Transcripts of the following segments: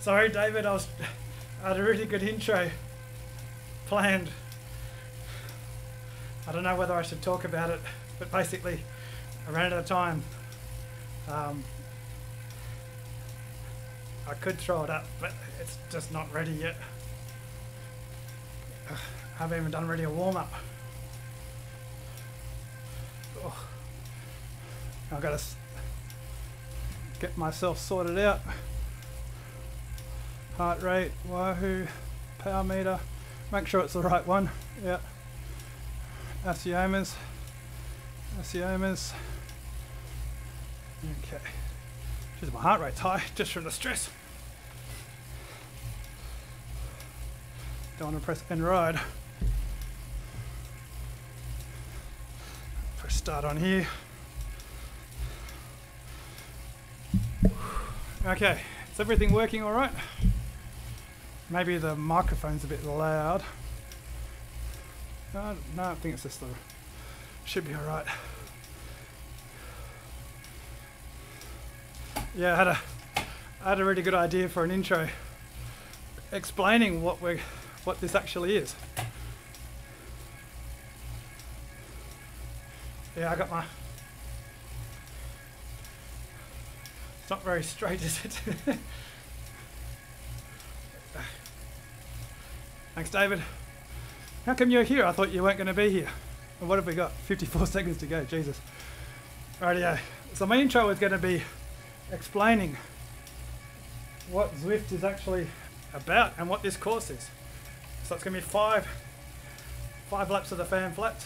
Sorry, David. I was I had a really good intro planned. I don't know whether I should talk about it, but basically, I ran out of time. Um, I could throw it up, but it's just not ready yet. I haven't even done really a warm up. Oh. I've got to get myself sorted out. Heart rate, Wahoo, power meter. Make sure it's the right one. Yeah. Aciomas. Aciomas. Okay. Just my heart rate's high just from the stress. Don't want to press end ride. Press start on here. Okay, is everything working all right? Maybe the microphone's a bit loud. No, no, I think it's just the. Should be all right. Yeah, I had a, I had a really good idea for an intro, explaining what we, what this actually is. Yeah, I got my. It's not very straight, is it? Thanks, David. How come you're here? I thought you weren't going to be here. And what have we got? 54 seconds to go. Jesus. Rightio. So my intro is going to be explaining what Zwift is actually about and what this course is. So it's going to be five, five laps of the fan flats,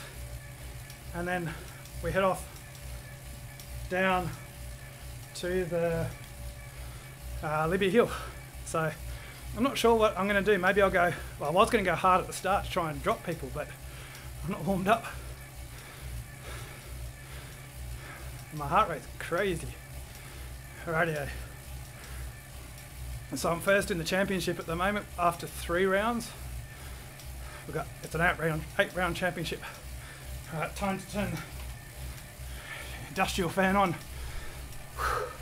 and then we head off down to the uh, Libby Hill. So I'm not sure what I'm going to do. Maybe I'll go. Well, I was going to go hard at the start to try and drop people, but I'm not warmed up. My heart rate's crazy. Rightio. And so I'm first in the championship at the moment after three rounds. We've got it's an eight round eight round championship. Alright, time to turn the industrial fan on. Come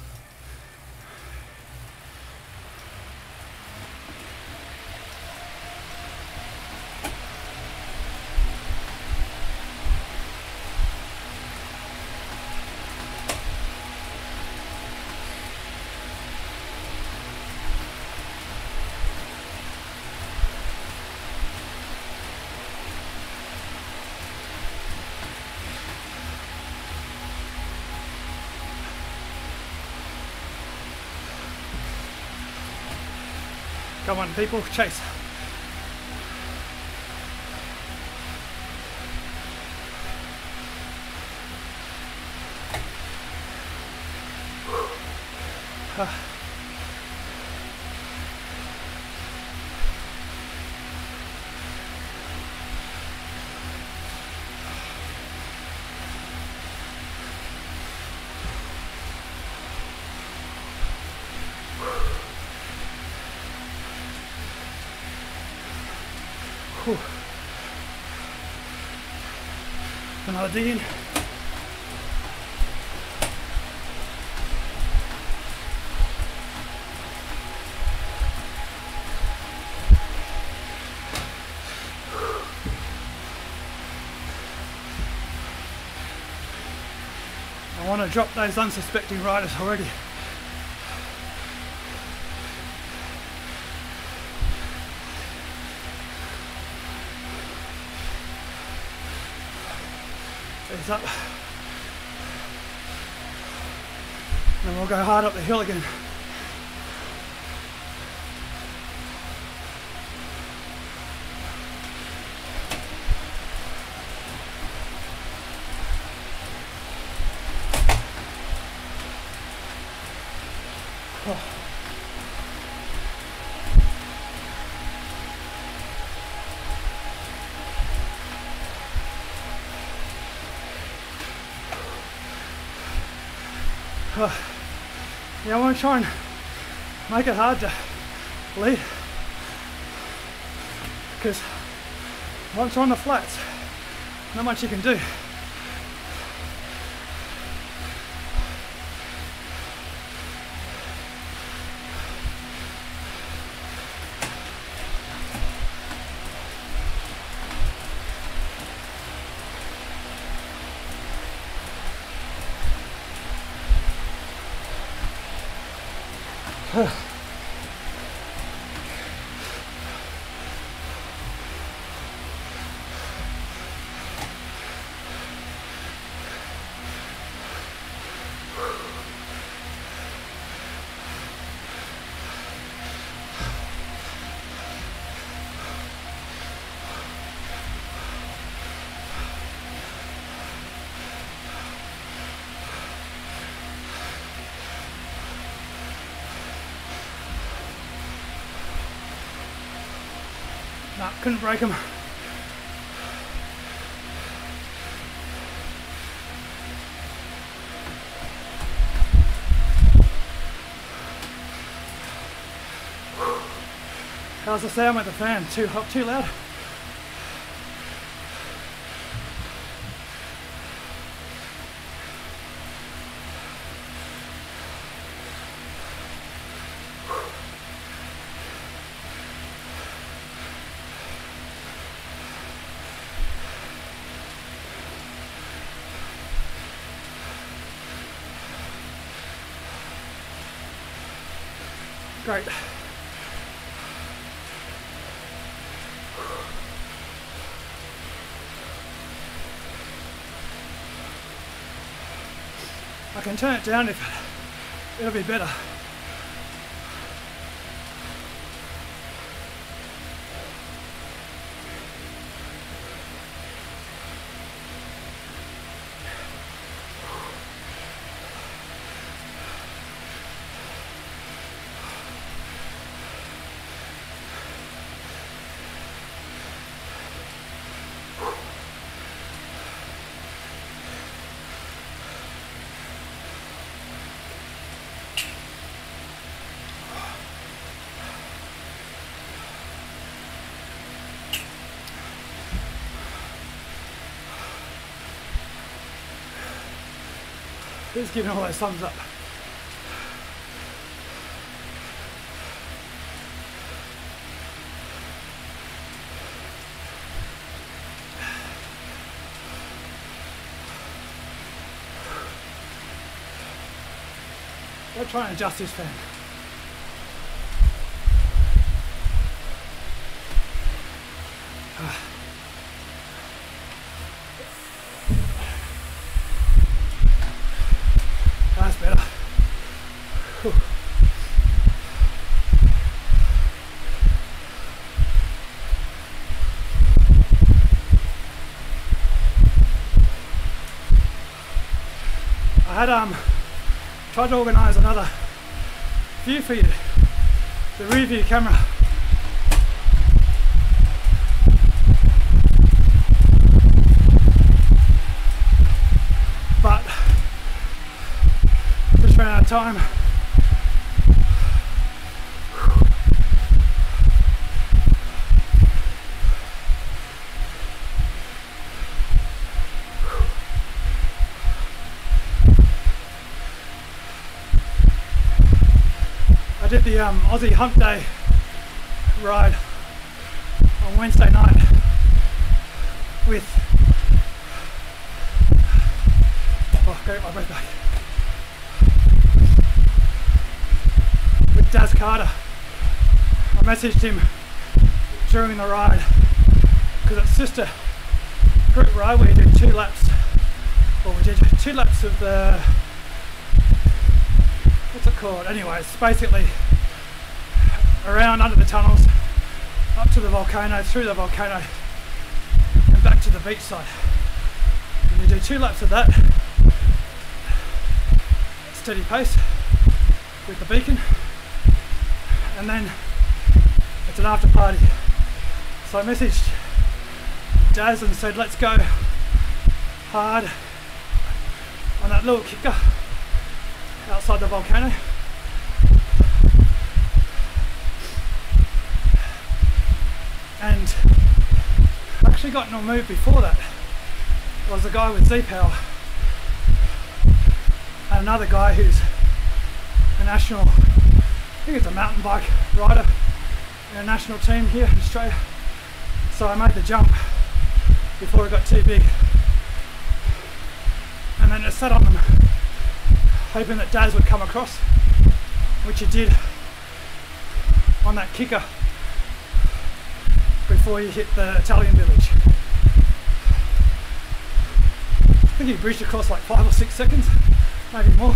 on, people, chase. Another dig in. I want to drop those unsuspecting riders already. Up. And we'll go hard up the hill again. Yeah, I want to try and make it hard to lead because once on the flats, not much you can do. No, couldn't break him. How's the sound with the fan? Too hot, too loud? I can turn it down if it'll be better. Who's giving all those thumbs up? Go try and adjust this fan. That's better. Whew. I had um tried to organise another view for you, the rear view camera. But just ran out of time. Did the um, Aussie Hump Day ride on Wednesday night with. Oh, get my breath back. With Daz Carter. I messaged him during the ride because it's just a group ride where you do two laps. Well, we did two laps of the what's it called? Anyway, it's basically around under the tunnels, up to the volcano, through the volcano, and back to the beach side. And you do two laps of that, steady pace with the beacon, and then it's an after party. So I messaged Daz and said, let's go hard on that little kicker the volcano. And actually got in a mood before that. There was a guy with Z Power and another guy who's a national, I think it's a mountain bike rider in a national team here in Australia. So I made the jump before it got too big. And then I sat on them hoping that Daz would come across, which he did. on that kicker before you hit the Italian village. I think he bridged across like five or six seconds, maybe more.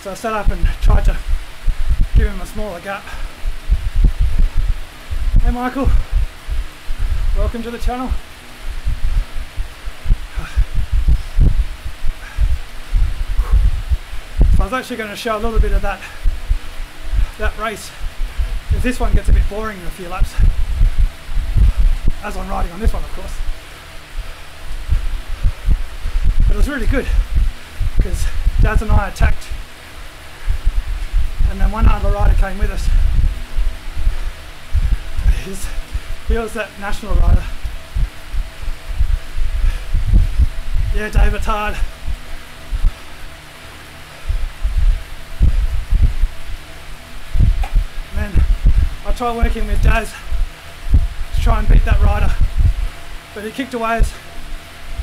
So I sat up and tried to give him a smaller gap. Hey Michael, welcome to the channel. I was actually going to show a little bit of that that race. If this one gets a bit boring in a few laps, as I'm riding on this one, of course. But it was really good because Daz and I attacked, and then one other rider came with us. He's, he was that national rider. Yeah, David Tard. And then I tried working with Daz to try and beat that rider. But he kicked away as,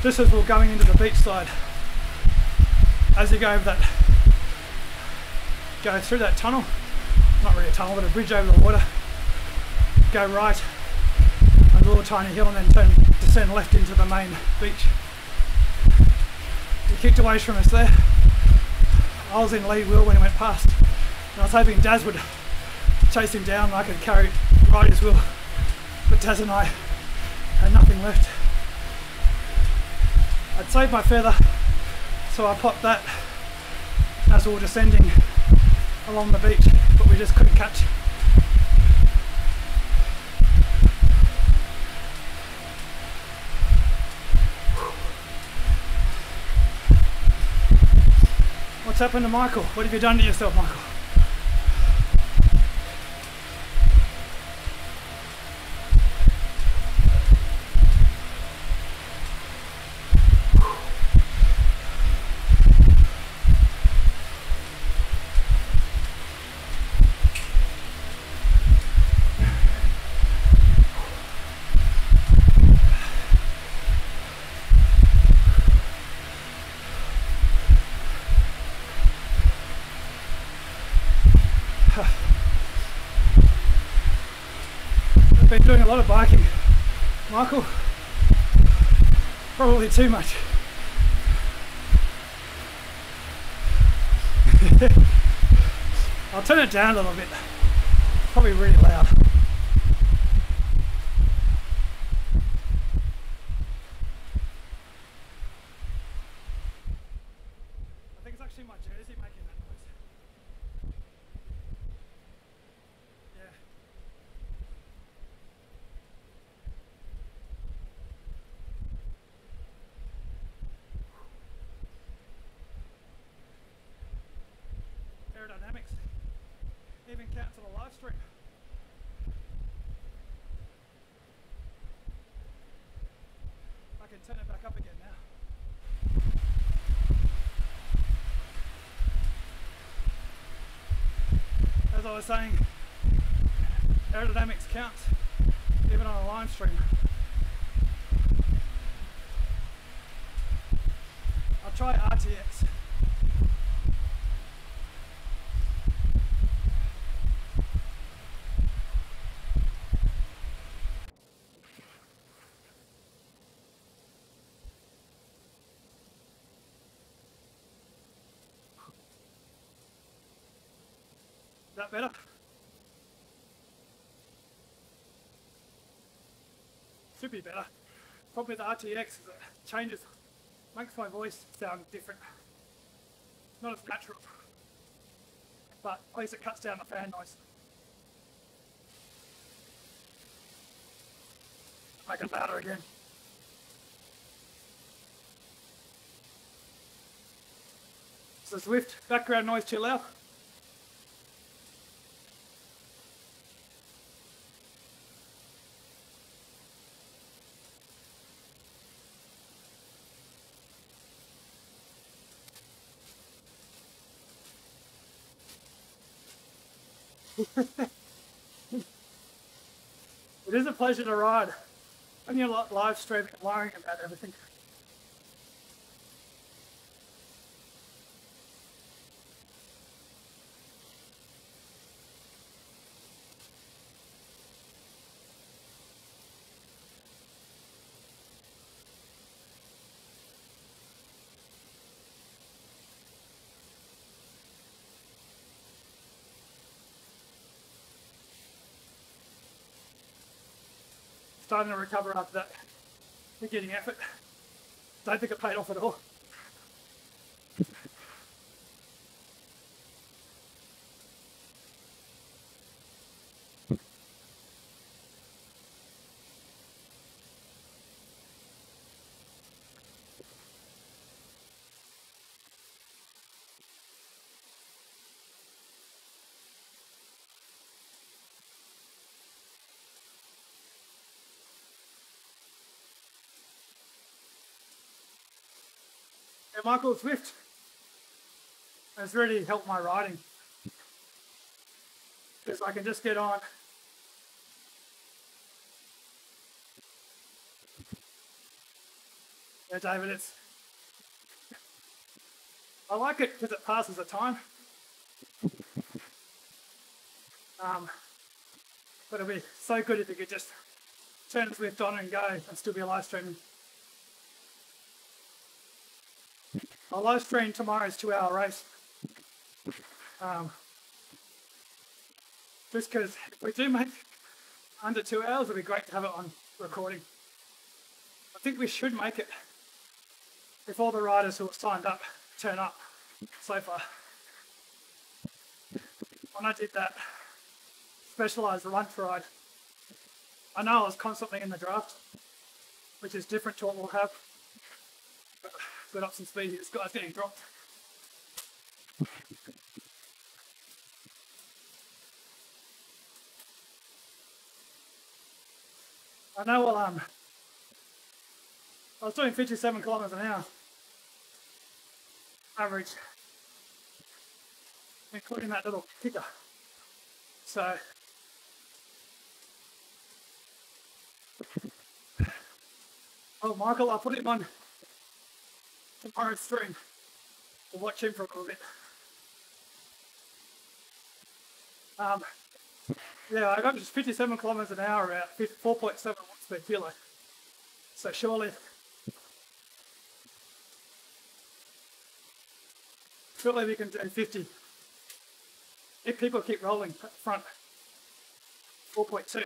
just as we were going into the beach side. As you go over that, go through that tunnel, not really a tunnel, but a bridge over the water, go right, a little tiny hill and then turn, descend left into the main beach. He kicked away from us there. I was in lead wheel when he went past. And I was hoping Daz would chase him down I could carry ride his wheel. But Daz and I had nothing left. I'd saved my feather, so I popped that as we were descending along the beach, but we just couldn't catch. What's happened to Michael? What have you done to yourself, Michael? Doing a lot of biking. Michael, probably too much. I'll turn it down a little bit. Probably really loud. I think it's actually my jersey making that noise. Yeah. aerodynamics even counts on a live stream. I can turn it back up again now. As I saying, aerodynamics counts even on a live stream. I'll try RTX. Is that better? Should be better. Problem with the RTX is it changes, makes my voice sound different. Not as natural. But at least it cuts down the fan noise. Make it louder again. So Zwift background noise too loud? It is a pleasure to ride. You're live streaming lying about everything. Starting to recover after that beginning effort. Don't think it paid off at all. Michael Zwift has really helped my riding. Because I can just get on. Yeah, David, it's. I like it because it passes the time. Um, but it'd be so good if you could just turn Zwift on and go and still be live streaming. I'll live stream tomorrow's two hour race. Um, just because if we do make under two hours, it'd be great to have it on recording. I think we should make it if all the riders who have signed up turn up so far. When I did that specialised lunch ride, I know I was constantly in the draft, which is different to what we'll have got up some speed. This guy's getting dropped. I know well um I was doing 57 kilometers an hour. Average. Including that little kicker. So. Oh Michael I put him on tomorrow's stream. We'll watch him for a little bit. Um, yeah, I got just 57 kilometers an hour at 4.7 watts per kilo. So surely, surely we can do 50. If people keep rolling front, 4.2.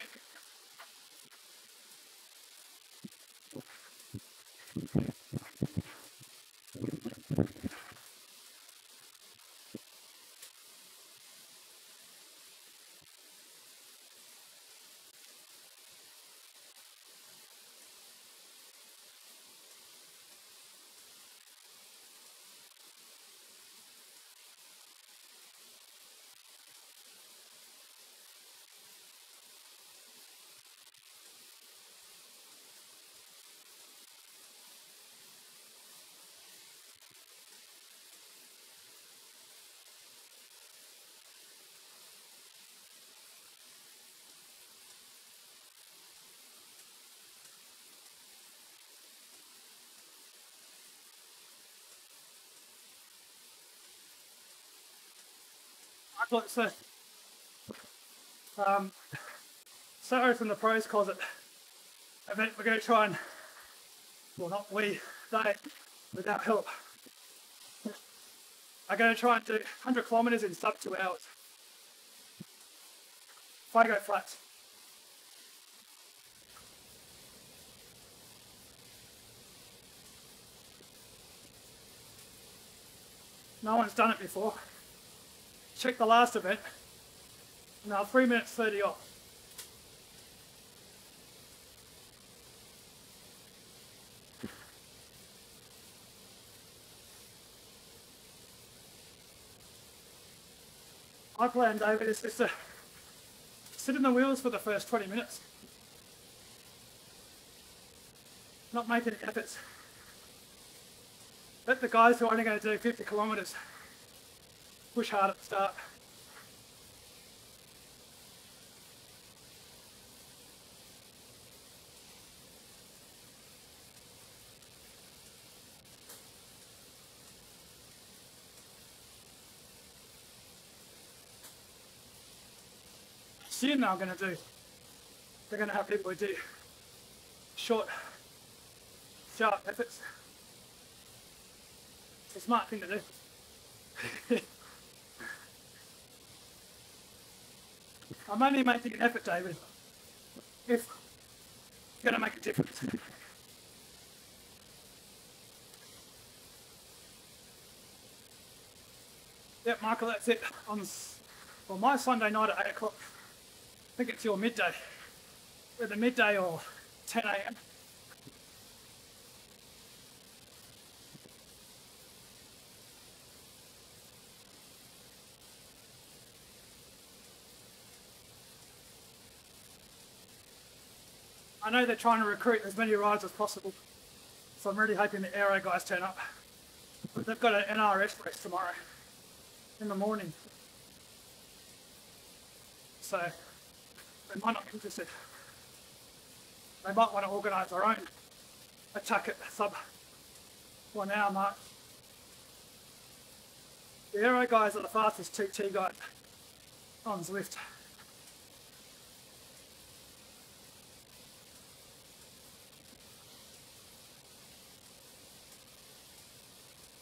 Look, so um, Sarah from the pros calls it event we're going to try and, well not we, they, without help, are going to try and do 100 kilometres in sub two hours. If I go flat. No one's done it before check the last event. Now 3 minutes 30 off. My plan, David, is just to sit in the wheels for the first 20 minutes. Not make any efforts. Let the guys who are only going to do 50 kilometres push hard at the start. Soon now going to do, they're going to have people do short, sharp efforts. It's a smart thing to do. I'm only making an effort, David. If going to make a difference. Yep, Michael, that's it. On well, my Sunday night at 8 o'clock, I think it's your midday. Either midday or 10 a.m. I know they're trying to recruit as many rides as possible, so I'm really hoping the Aero guys turn up. But they've got an NRS race tomorrow in the morning, so they might not be interested. They might want to organise their own attack at sub one hour mark. The Aero guys are the fastest TT guys on Zwift.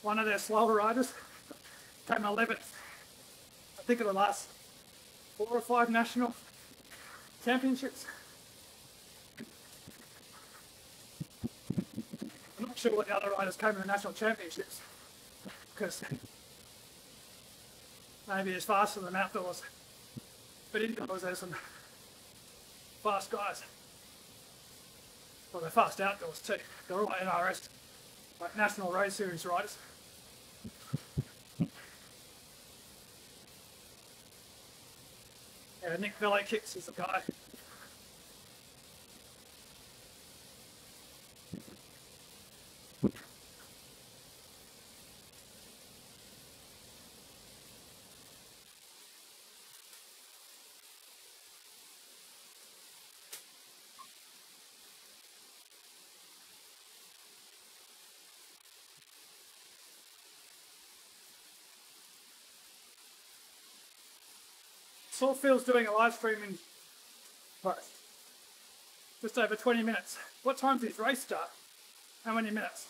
One of their slower riders came 11th. I think of the last four or five national championships. I'm not sure what the other riders came in the national championships because maybe it's faster than outdoors. But indoors there's some fast guys. Well, they're fast outdoors too. They're all NRS, like National Road Series riders. Yeah, Nick Velo kicks is the guy. Sawfield's doing a live streaming post. Just over 20 minutes. What time does his race start? How many minutes?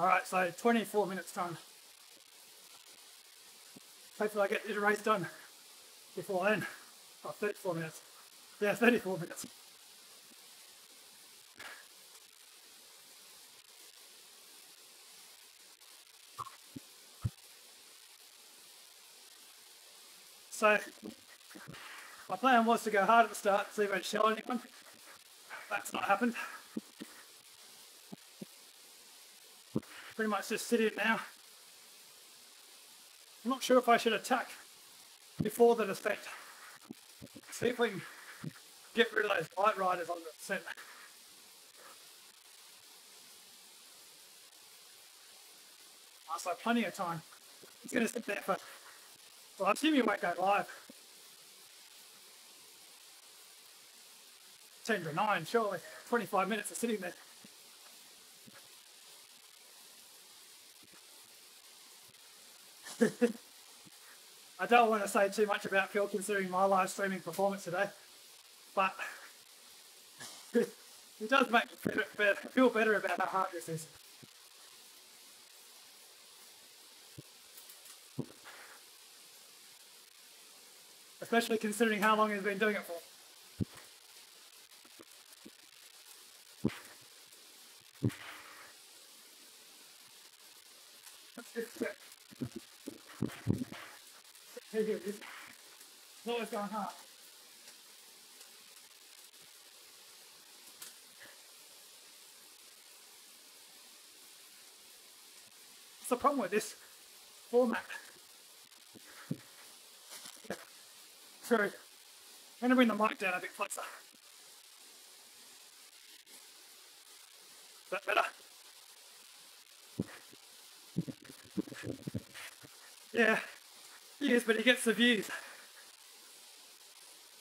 Alright, so 24 minutes time. Hopefully I get this race done before then. Oh, 34 minutes. Yeah, 34 minutes. So, my plan was to go hard at the start, see if I'd show anyone. That's not happened. Pretty much just sitting now. I'm not sure if I should attack before the descent. See if we can get rid of those light riders on the descent. Oh, so plenty of time. It's going to sit there for, well, I assume you won't go live. 10 to 9, surely. 25 minutes of sitting there. I don't want to say too much about Phil considering my live streaming performance today, but it does make me feel better, feel better about how hard this is. Especially considering how long he's been doing it for. Here, here, this. It's going hard. What's the problem with this format? Sorry. I'm to bring the mic down a bit closer. Is that better? Yeah. Yes, but he gets the views.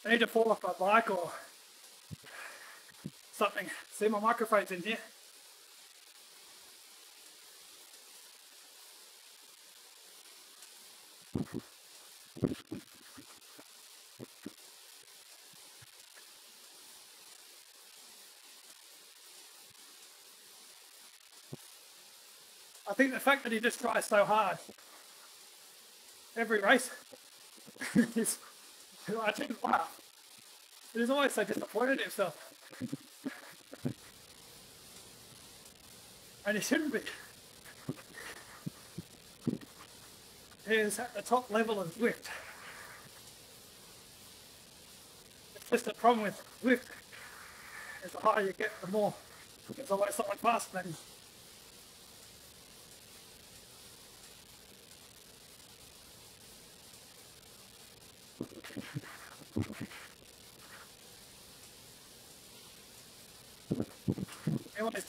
I need to fall off my bike or something. See, my microphone's in here. I think the fact that he just tries so hard every race is, I think, wow. He's always so disappointed in himself. And he shouldn't be. He is at the top level of Zwift. It's just a problem with Zwift. As the higher you get, the more there's always someone faster than you.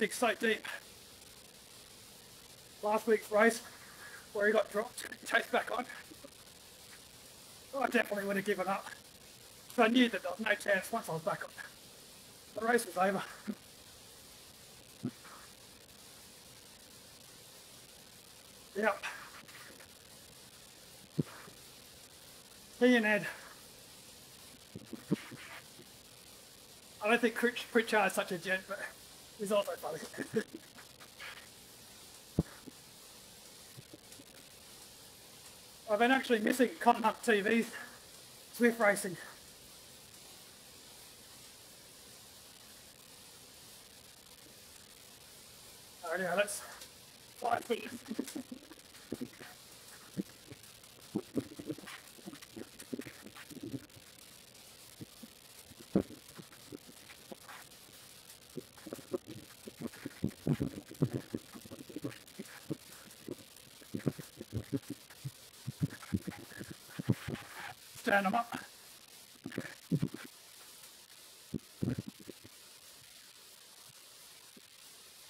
Always so deep. Last week's race, where he got dropped, chased back on. I definitely would have given up. So I knew that there was no chance once I was back on. The race was over. Yep. He and Ed. I don't think Pritchard is such a gent, but he's also funny. I've been actually missing Cotton Up TV's Zwift Racing. Alright, yeah, let's through this. Stand them up.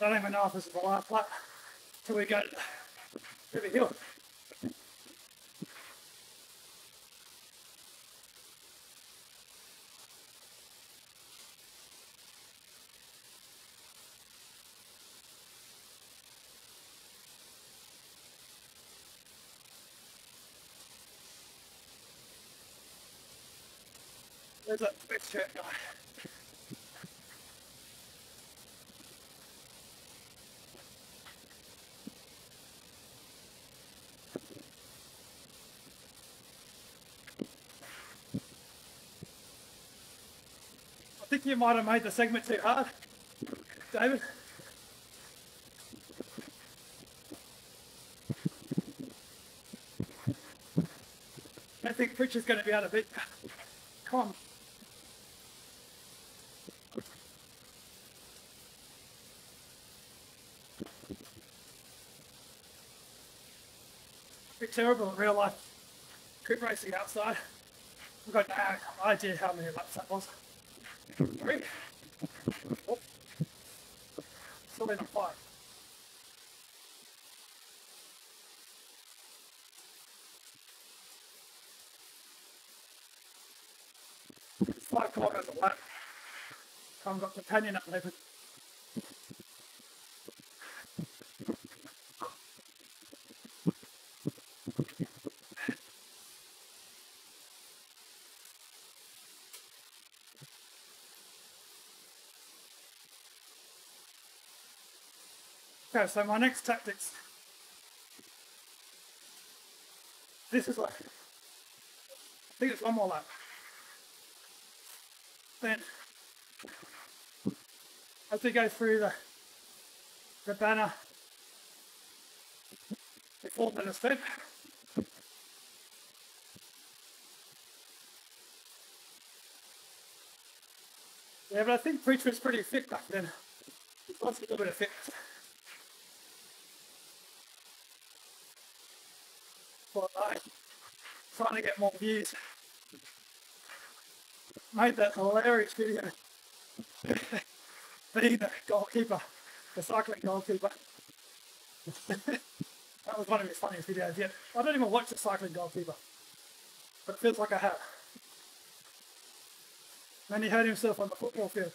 I don't even know if this is the last lap till we go to the hill. There's guy. I think you might have made the segment too hard, David. I think Pritchard's going to be out of beat. Come on. Bit terrible in real life crit racing outside. I've got no idea how many laps that was. Three. Oh. Still in a five. Five kilometres a lap. I've got companion at 11. Okay, so my next tactics. This is like, I think it's one more lap. Then, as we go through the, the banner, before the step, Yeah, but I think Preach was pretty fit back then. Lost a little bit of fitness. But I trying to get more views. Made that hilarious video. Being the goalkeeper, the cycling goalkeeper. that was one of his funniest videos yet. I don't even watch the cycling goalkeeper. But it feels like I have. Then he hurt himself on the football field.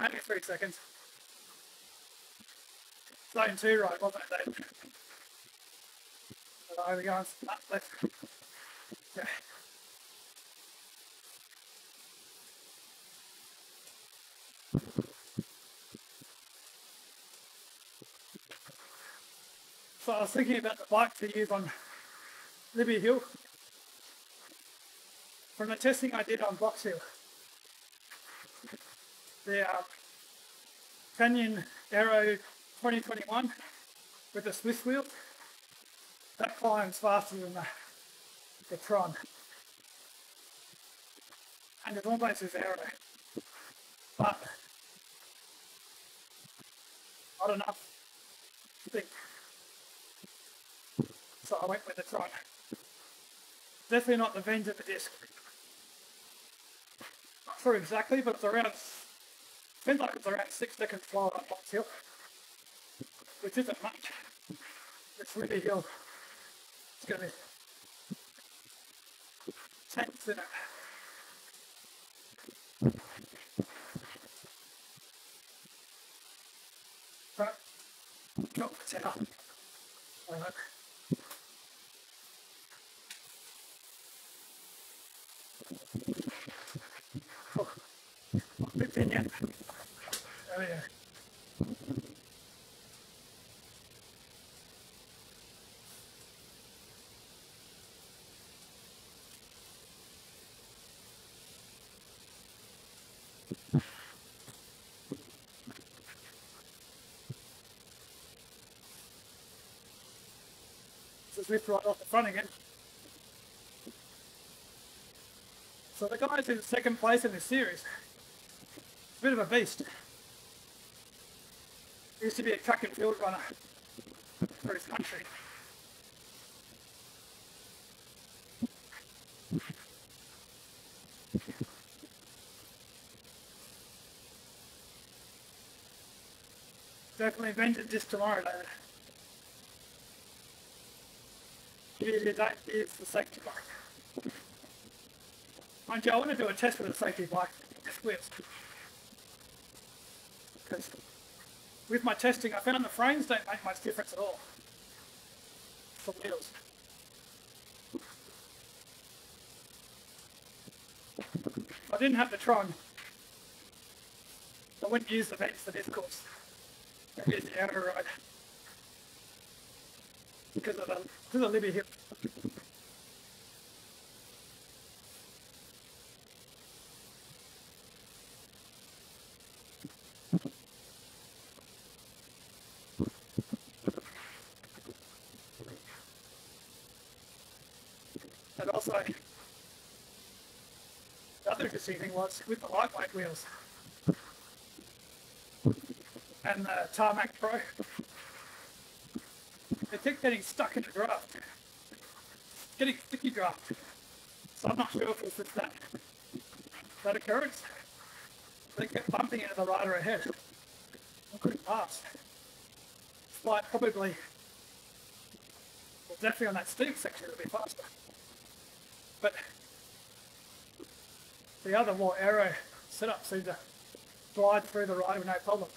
Only three seconds. Zone two right, wasn't it, David? Right, we go on up left. So I was thinking about the bike to use on Libby Hill from the testing I did on Box Hill. The um, Canyon Aero 2021 with the Swiss wheel, that climbs faster than the, the Tron. And it almost is aero. But not enough think. So I went with the Tron. Definitely not the Venza for disc exactly, but it's around, seems like it's around six seconds slower up Box Hill, which isn't much. It's really hill. It's going to be tense in it. Right, drop the tower. All right. Virginia. Oh yeah. Lift right off the front again. So the guy's in second place in this series. Bit of a beast. Used to be a track and field runner for his country. Definitely invented this tomorrow, David. That is the safety bike. Mind you, I want to do a test with a safety wheels because with my testing, I found the frames don't make much difference at all for wheels. I didn't have the Tron. I wouldn't use the vents for this course. I the outer ride because of the, because of the other Hill. thing was with the lightweight wheels and the Tarmac Pro. They kept getting stuck in the draft, getting sticky draft. So I'm not sure if it's was that, that occurrence. They kept bumping into the rider ahead. I couldn't pass. Despite probably, well definitely on that steep section it'll be faster. But the other more aero setup seemed to glide through the ride with no problem.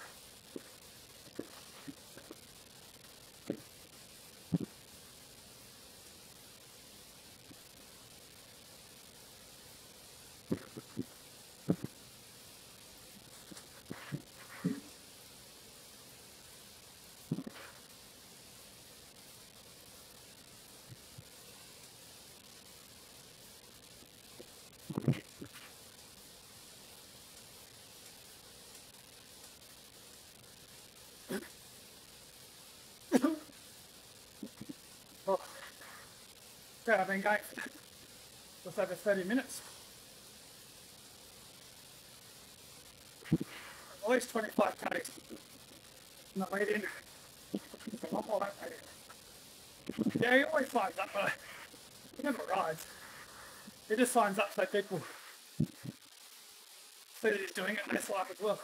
I've been going for just over 30 minutes. At least 25 k's. Not waiting. A lot more that Yeah, he always finds up, but he never rides. He just signs up so people see that he's doing it and they up as well.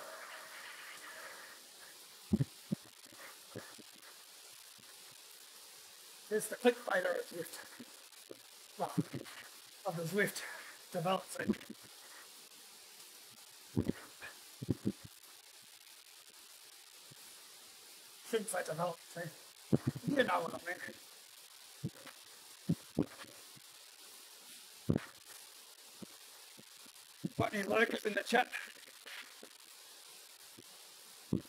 Here's the click fader of the Zwift development. Since I developed it, you know what I mean. Got any lurkers in the chat?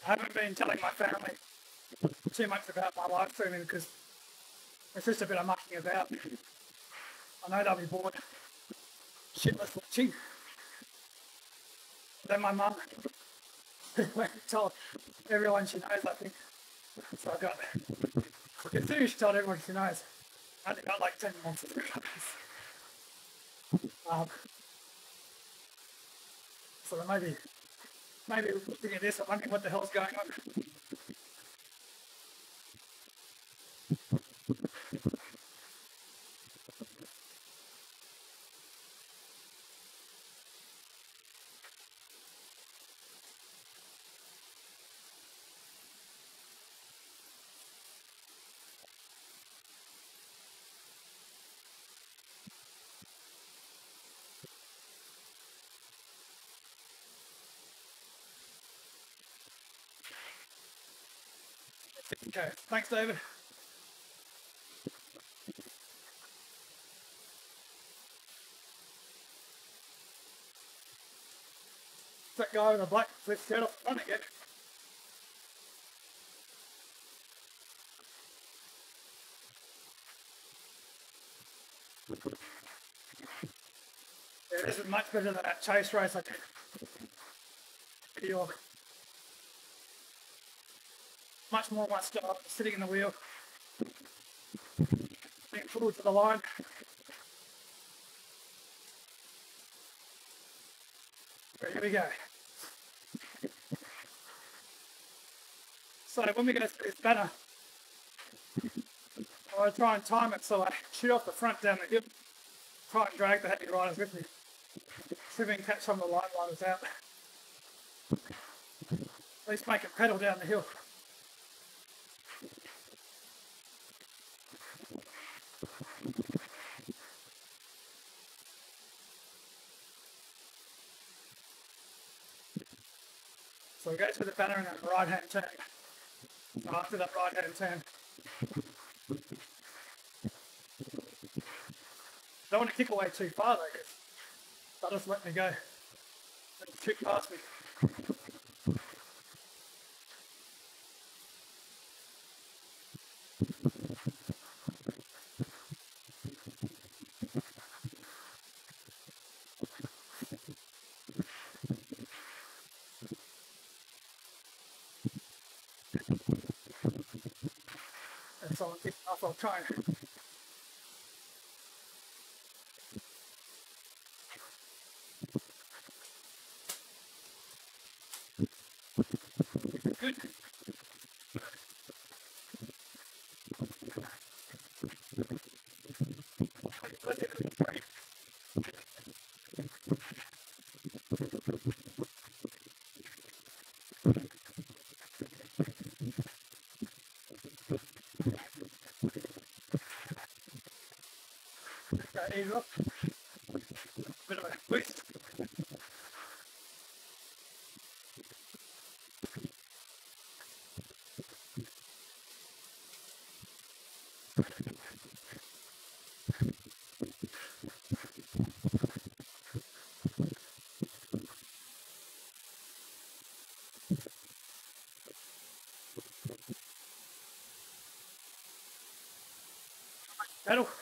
I haven't been telling my family too much about my live streaming because it's just a bit of mucking about. I know they'll be bored shitless watching. Then my mum told everyone she knows, I think. So I got, as soon as she told everyone she knows, I only got like 10 more subscribers. Um, so maybe, maybe looking at this, I'm wondering what the hell's going on. Okay, thanks, David. That guy in the black flip the front again. Yeah, this is much better than that chase race I did. Video much more my style, sitting in the wheel, being pulled to the line. Right, here we go. So when we get this banner, I try and time it so I shoot off the front down the hip, try and drag the heavy riders with me. See if we can catch some of the light riders out. At least make it pedal down the hill. To and right hand turn. After that right hand turn. Don't want to kick away too far though, because they'll just let me go. Me kick past me. And so I'm kicking off, I'll try and Good. Right, ease up. Bit of a boost. Pedal.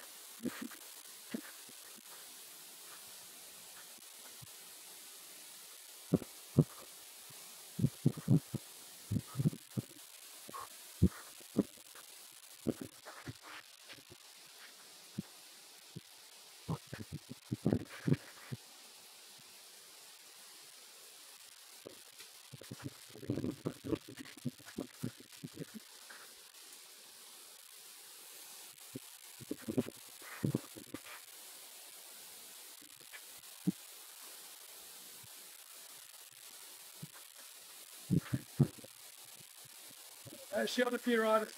Uh, shield a few riders.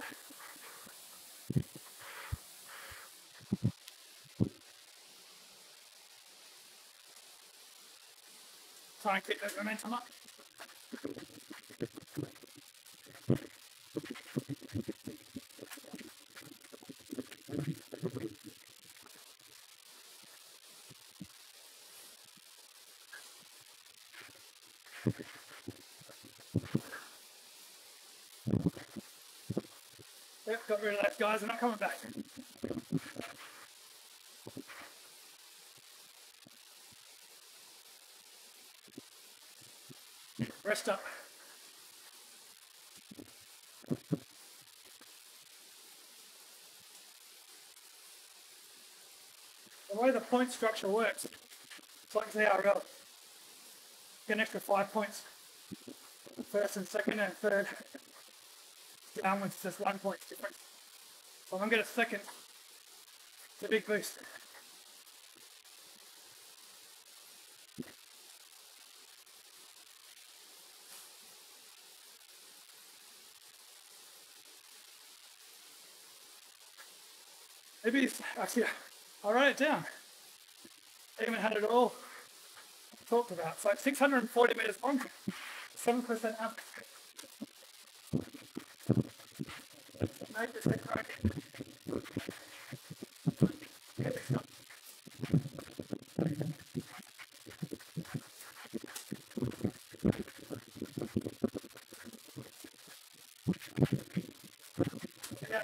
Try and keep that momentum up. Yep, got rid of those guys, they're not coming back. Rest up. The way the point structure works, it's like ZRL. Get an extra five points. First and second and third. Downwards just one point. If I'm get a second, a big boost. Maybe it's actually, I'll write it down. I even had it all talked about. It's like 640 meters long, 7% up. Make this right. Get this done. Yeah.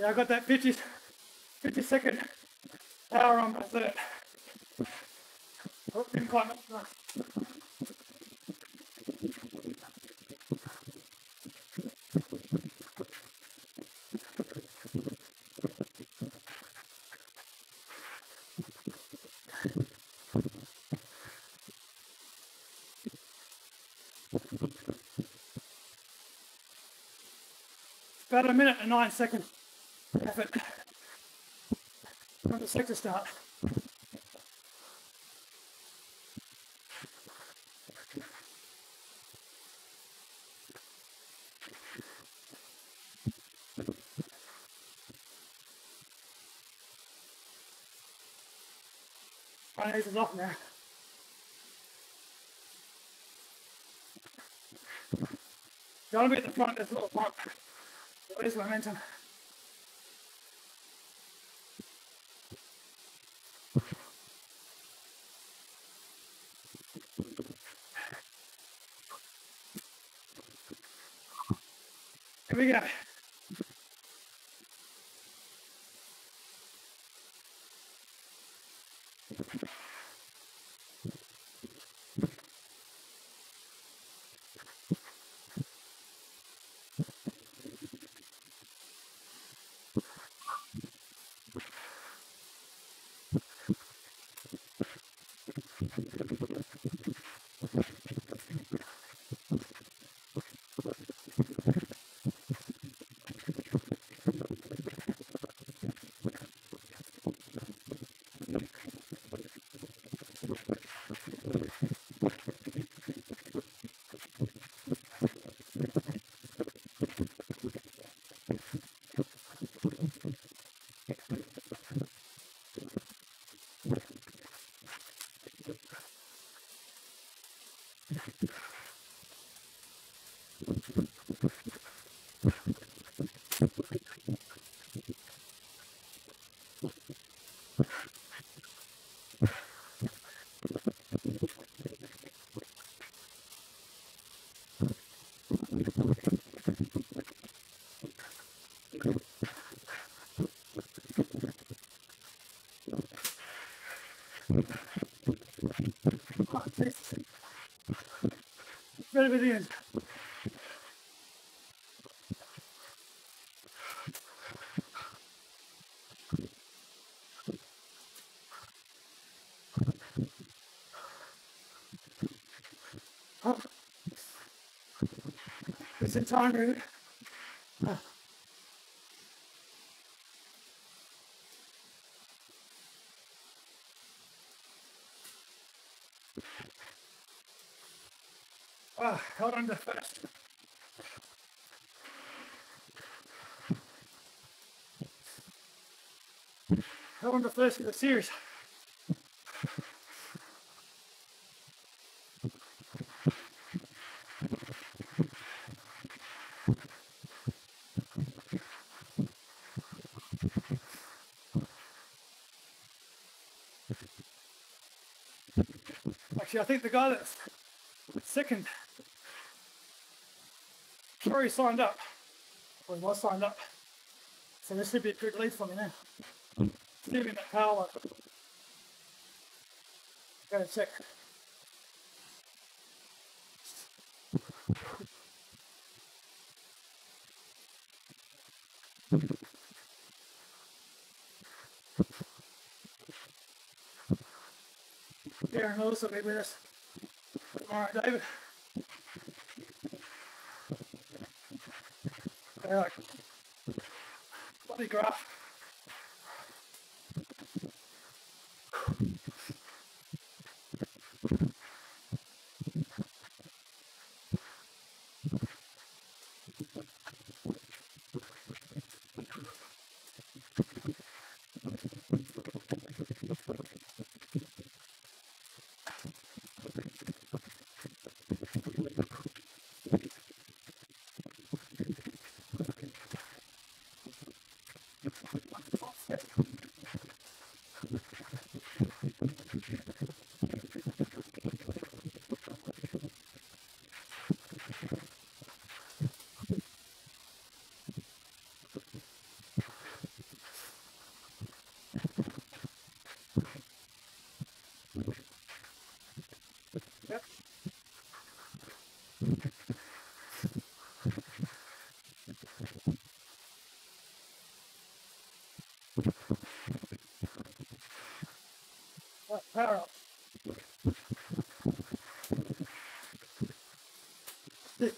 Yeah, I got that 50, 50 second power on my third. Oh, didn't quite make it. About a minute and nine second effort from the sector start. My nose is off now. Gotta be at the front, this little pump. Release momentum. We go. The end. Oh. It's a time route. Hold on first. Hold on to first of the series. Actually, I think the guy that's second already signed up. Or he was signed up. So this should be a good lead for me now. Hmm. Steven that power. Gotta check. Darren Lewis will be with us. All right, David. Yeah, bloody graph.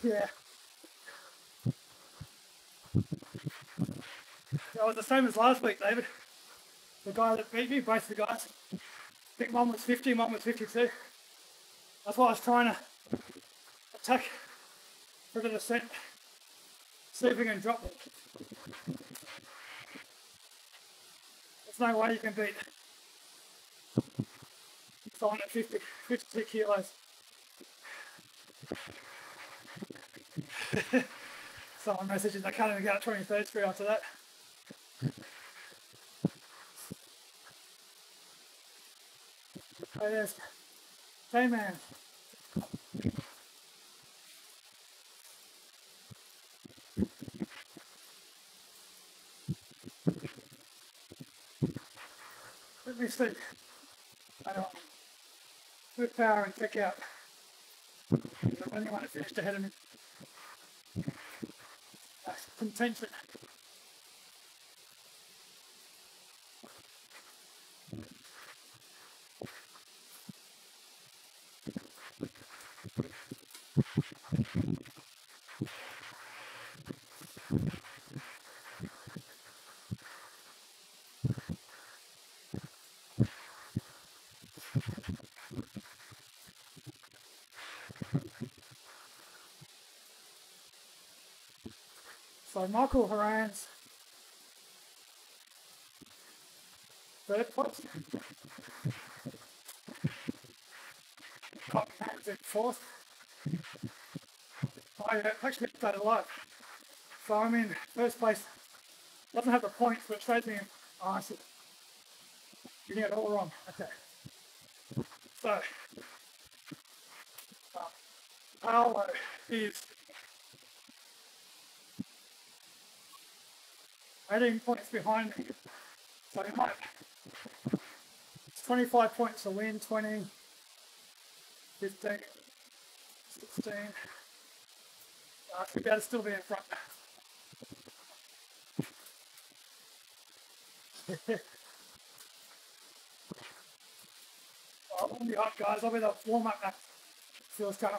Yeah. That was the same as last week, David. The guy that beat me, both the guys. I think one was 50, one was 52. That's why I was trying to attack for the descent, see if we can drop it. There's no way you can beat someone at 50, 52 kilos. someone messages, I can't even get up 23rd Street after that. Oh yes. Hey man. Let me see. I don't with power and kick out. The only one that finished ahead of me. That's So Michael Horan's third place. Cottonham's in fourth. I uh, actually started a lot. So I'm in first place. Doesn't have the points, but shows me. Oh, I see. You get it all wrong. Okay. So, uh, Paolo is 18 points behind me. So he might. It's 25 points to win, 20, 15, 16. Uh, we better still be in front. I won't be hot, guys. I'll be the warm up now. See what's coming.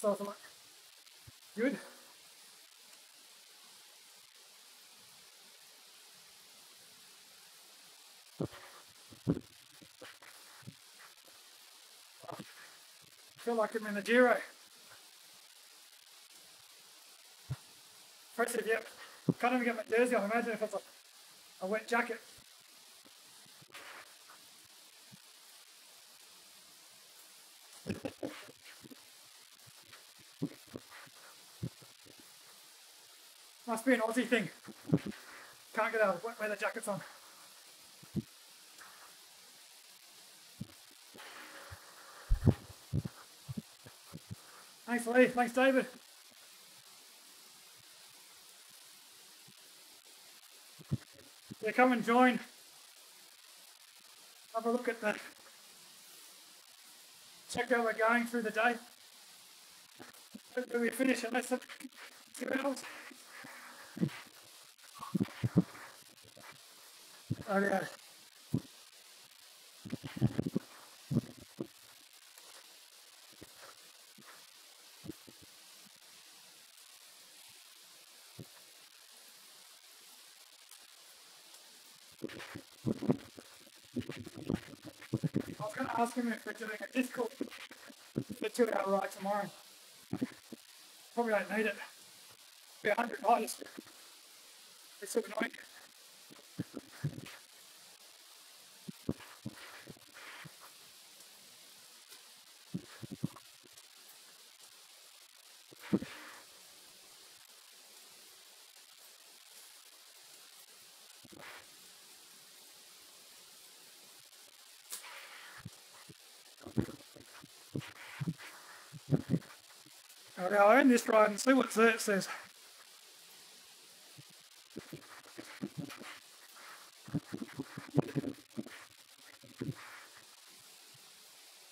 So, so much. Good. I feel like I'm in a Giro. Impressive, yep. Can't even get my jersey on. Imagine if it's a, a wet jacket. Must be an Aussie thing. Can't get out of wet weather jackets on. Thanks Lee, thanks David. Yeah, come and join. Have a look at the check how we're going through the day. Hopefully we finish in less than two hours. I was going to ask him if we're doing a Discord for two hour ride tomorrow. Probably don't need it. Be a hundred dollars. It's annoying. Okay, I'll end this ride and see what Xert says.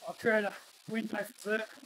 I'll create a window for Xert.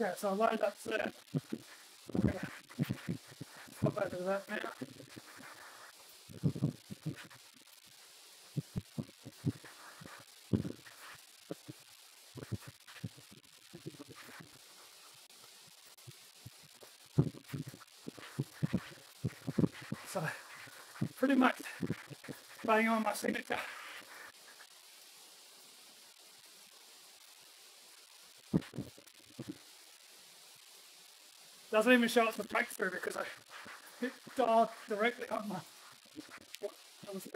Okay, so I'll load up Xert. I'm gonna pop over to that now. So, pretty much bang on my signature. Doesn't even show up the breakthrough because I hit dialed directly on my what was.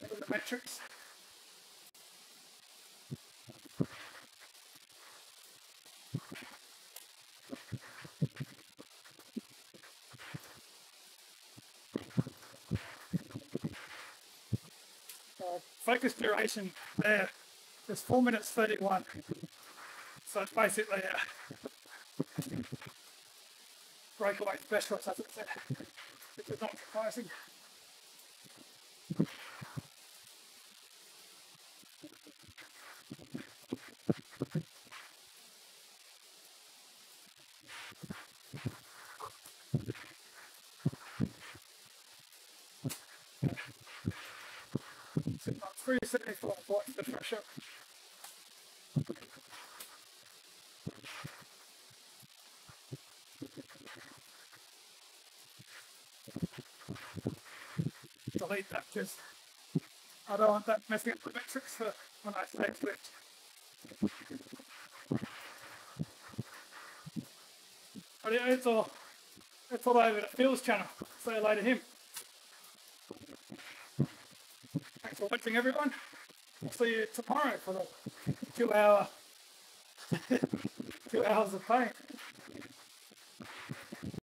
The metrics. Uh, focus duration there is 4 minutes 31. So basically a breakaway specialist, as it said, which is not surprising. Sitting on 374 watts the pressure. delete that because I don't want that messing up the metrics for when I say lift. But yeah, it's all it's all over to Phil's channel. Say hello to him. Thanks for watching everyone. I'll see you tomorrow for the two hour two hours of pain.